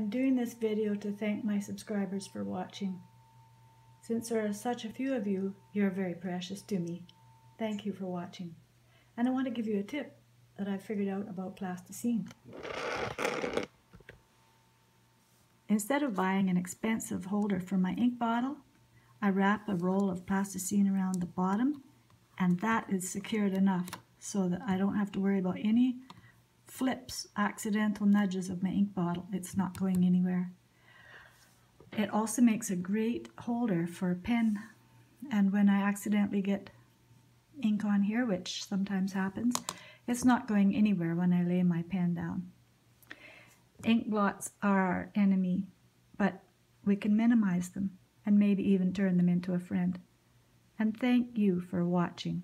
I'm doing this video to thank my subscribers for watching. Since there are such a few of you, you're very precious to me. Thank you for watching. And I want to give you a tip that I figured out about plasticine. Instead of buying an expensive holder for my ink bottle, I wrap a roll of plasticine around the bottom and that is secured enough so that I don't have to worry about any flips, accidental nudges of my ink bottle. It's not going anywhere. It also makes a great holder for a pen and when I accidentally get ink on here, which sometimes happens, it's not going anywhere when I lay my pen down. Ink blots are our enemy, but we can minimize them and maybe even turn them into a friend. And thank you for watching.